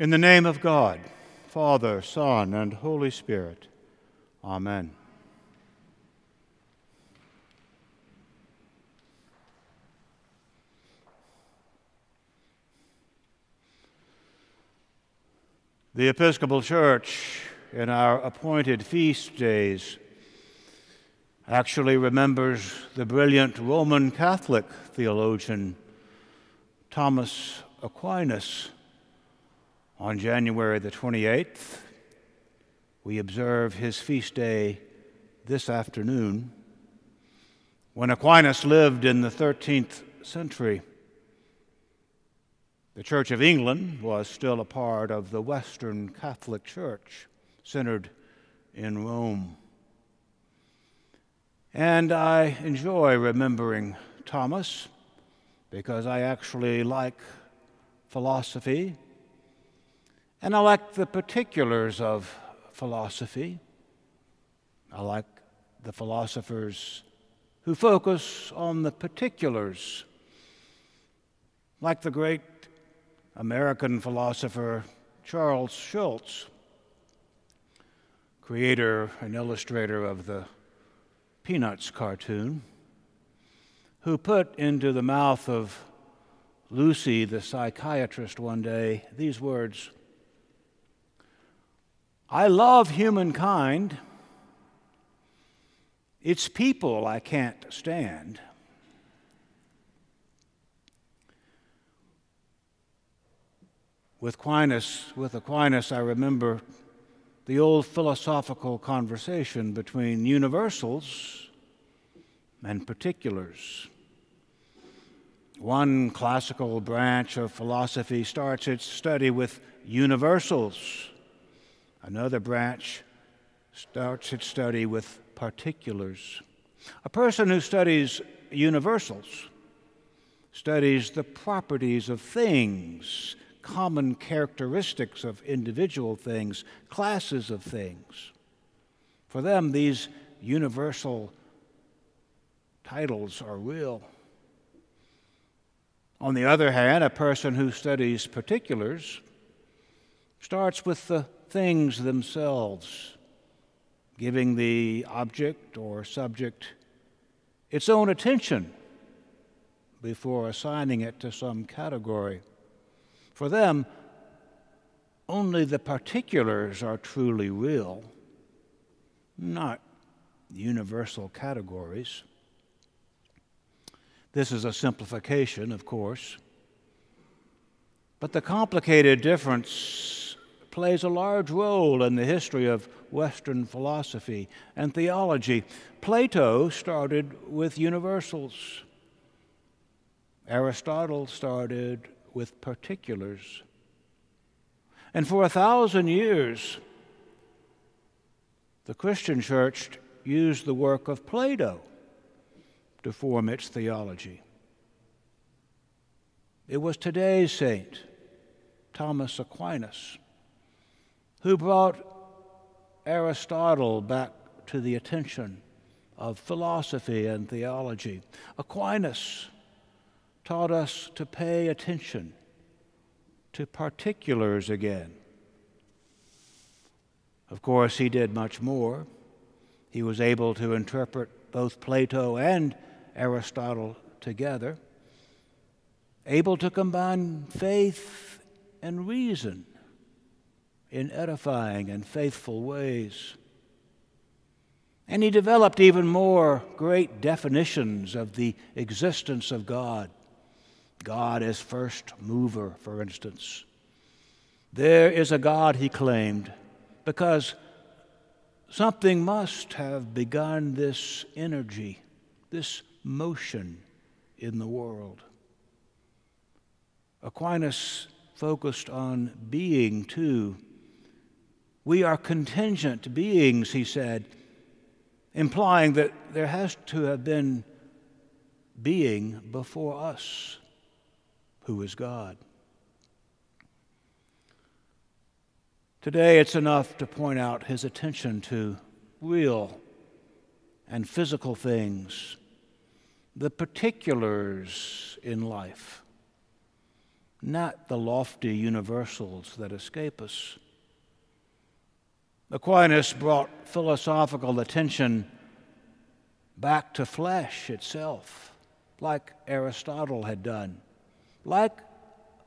In the name of God, Father, Son, and Holy Spirit. Amen. The Episcopal Church, in our appointed feast days, actually remembers the brilliant Roman Catholic theologian Thomas Aquinas. On January the 28th, we observe his feast day this afternoon. When Aquinas lived in the 13th century, the Church of England was still a part of the Western Catholic Church, centered in Rome. And I enjoy remembering Thomas because I actually like philosophy and I like the particulars of philosophy. I like the philosophers who focus on the particulars, like the great American philosopher Charles Schulz, creator and illustrator of the Peanuts cartoon, who put into the mouth of Lucy, the psychiatrist, one day these words I love humankind. It's people I can't stand. With Aquinas, with Aquinas, I remember the old philosophical conversation between universals and particulars. One classical branch of philosophy starts its study with universals. Another branch starts its study with particulars. A person who studies universals studies the properties of things common characteristics of individual things, classes of things. For them, these universal titles are real. On the other hand, a person who studies particulars starts with the things themselves, giving the object or subject its own attention before assigning it to some category. For them, only the particulars are truly real, not universal categories. This is a simplification, of course, but the complicated difference plays a large role in the history of Western philosophy and theology. Plato started with universals. Aristotle started with particulars. And for a thousand years, the Christian church used the work of Plato to form its theology. It was today's saint, Thomas Aquinas, who brought Aristotle back to the attention of philosophy and theology. Aquinas taught us to pay attention to particulars again. Of course, he did much more. He was able to interpret both Plato and Aristotle together, able to combine faith and reason in edifying and faithful ways. And he developed even more great definitions of the existence of God God as first mover, for instance. There is a God, he claimed, because something must have begun this energy, this motion in the world. Aquinas focused on being too. We are contingent beings, he said, implying that there has to have been being before us who is God. Today, it's enough to point out his attention to real and physical things, the particulars in life. not the lofty universals that escape us. Aquinas brought philosophical attention back to flesh itself, like Aristotle had done, like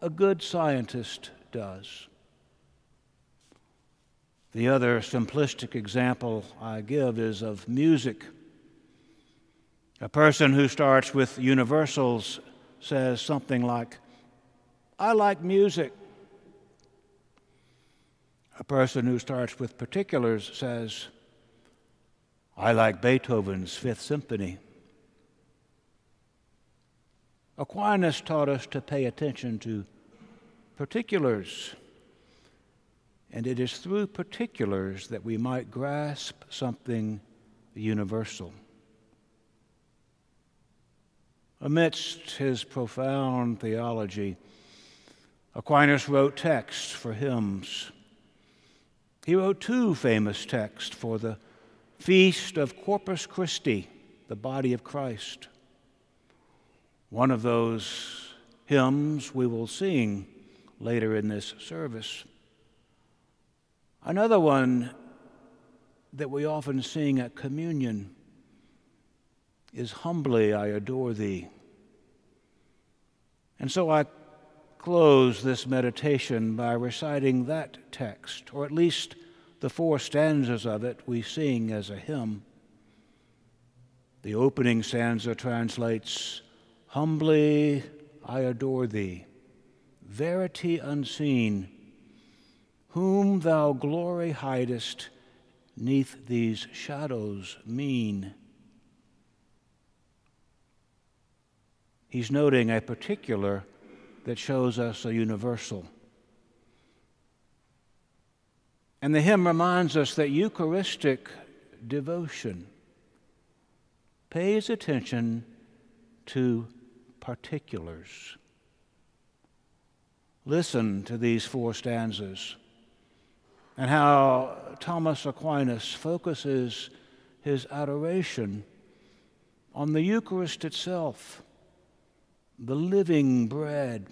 a good scientist does. The other simplistic example I give is of music. A person who starts with universals says something like, I like music. A person who starts with particulars says, I like Beethoven's Fifth Symphony. Aquinas taught us to pay attention to particulars, and it is through particulars that we might grasp something universal. Amidst his profound theology, Aquinas wrote texts for hymns. He wrote two famous texts for the feast of Corpus Christi, the body of Christ. One of those hymns we will sing later in this service. Another one that we often sing at communion is Humbly I Adore Thee. And so I close this meditation by reciting that text, or at least the four stanzas of it we sing as a hymn. The opening stanza translates Humbly I adore thee, verity unseen, whom thou glory hidest neath these shadows mean. He's noting a particular that shows us a universal. And the hymn reminds us that Eucharistic devotion pays attention to particulars. Listen to these four stanzas and how Thomas Aquinas focuses his adoration on the Eucharist itself, the living bread.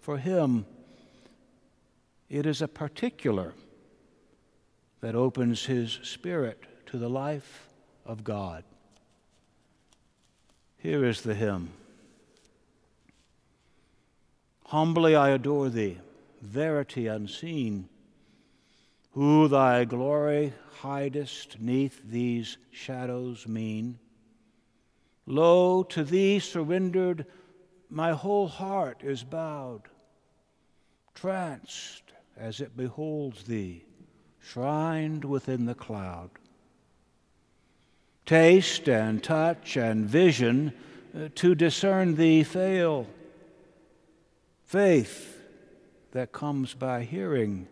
For him, it is a particular that opens his spirit to the life of God. Here is the hymn Humbly I adore thee, verity unseen, who thy glory hidest neath these shadows mean. Lo, to thee surrendered, my whole heart is bowed, tranced as it beholds thee shrined within the cloud. Taste and touch and vision uh, to discern thee fail. Faith that comes by hearing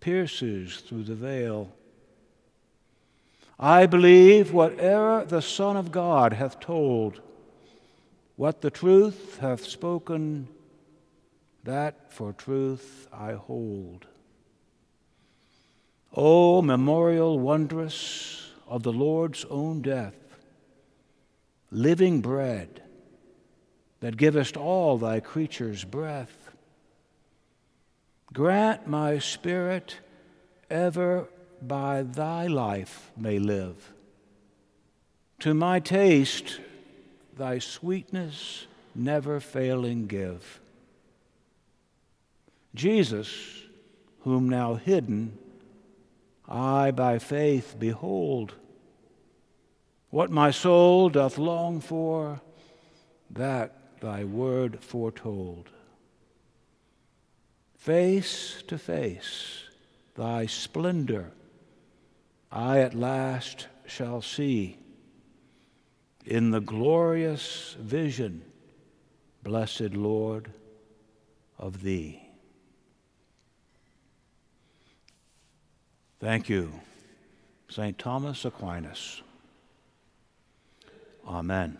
pierces through the veil. I believe whate'er the Son of God hath told, what the truth hath spoken, that for truth I hold. O memorial wondrous of the Lord's own death, living bread that givest all thy creatures breath, grant my spirit ever by thy life may live. To my taste, thy sweetness never failing give. Jesus, whom now hidden I by faith behold. What my soul doth long for, that thy word foretold. Face to face, thy splendor I at last shall see. In the glorious vision, blessed Lord, of thee. Thank you, St. Thomas Aquinas. Amen.